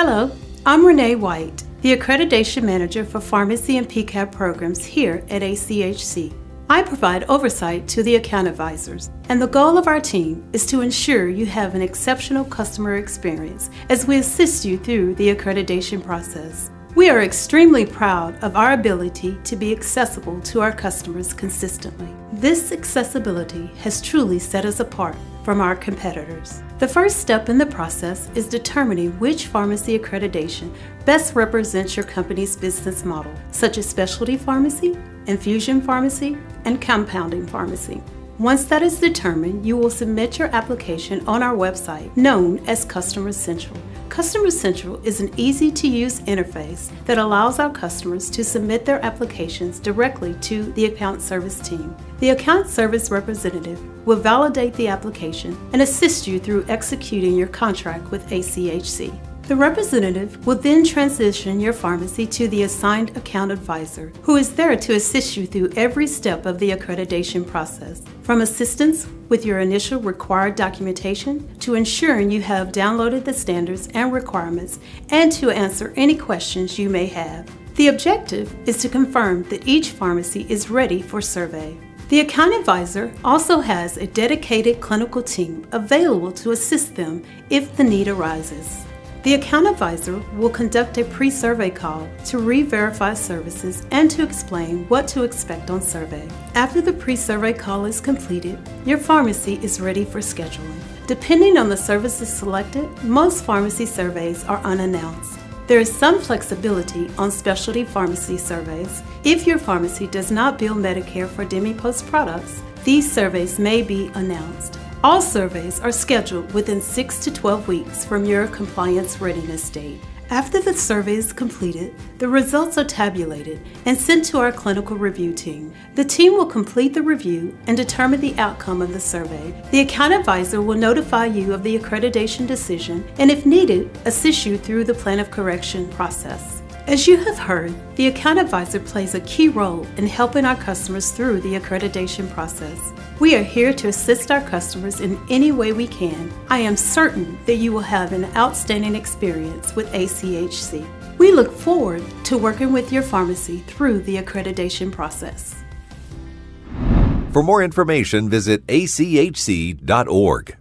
Hello, I'm Renee White, the Accreditation Manager for Pharmacy and PCAB programs here at ACHC. I provide oversight to the account advisors, and the goal of our team is to ensure you have an exceptional customer experience as we assist you through the accreditation process. We are extremely proud of our ability to be accessible to our customers consistently. This accessibility has truly set us apart from our competitors. The first step in the process is determining which pharmacy accreditation best represents your company's business model, such as specialty pharmacy, infusion pharmacy, and compounding pharmacy. Once that is determined, you will submit your application on our website known as Customer Central. Customer Central is an easy to use interface that allows our customers to submit their applications directly to the account service team. The account service representative will validate the application and assist you through executing your contract with ACHC. The representative will then transition your pharmacy to the assigned account advisor, who is there to assist you through every step of the accreditation process, from assistance with your initial required documentation to ensuring you have downloaded the standards and requirements and to answer any questions you may have. The objective is to confirm that each pharmacy is ready for survey. The account advisor also has a dedicated clinical team available to assist them if the need arises. The account advisor will conduct a pre survey call to re verify services and to explain what to expect on survey. After the pre survey call is completed, your pharmacy is ready for scheduling. Depending on the services selected, most pharmacy surveys are unannounced. There is some flexibility on specialty pharmacy surveys. If your pharmacy does not bill Medicare for DMEPOS products, these surveys may be announced. All surveys are scheduled within 6 to 12 weeks from your compliance readiness date. After the survey is completed, the results are tabulated and sent to our clinical review team. The team will complete the review and determine the outcome of the survey. The account advisor will notify you of the accreditation decision and, if needed, assist you through the plan of correction process. As you have heard, the account advisor plays a key role in helping our customers through the accreditation process. We are here to assist our customers in any way we can. I am certain that you will have an outstanding experience with ACHC. We look forward to working with your pharmacy through the accreditation process. For more information, visit achc.org.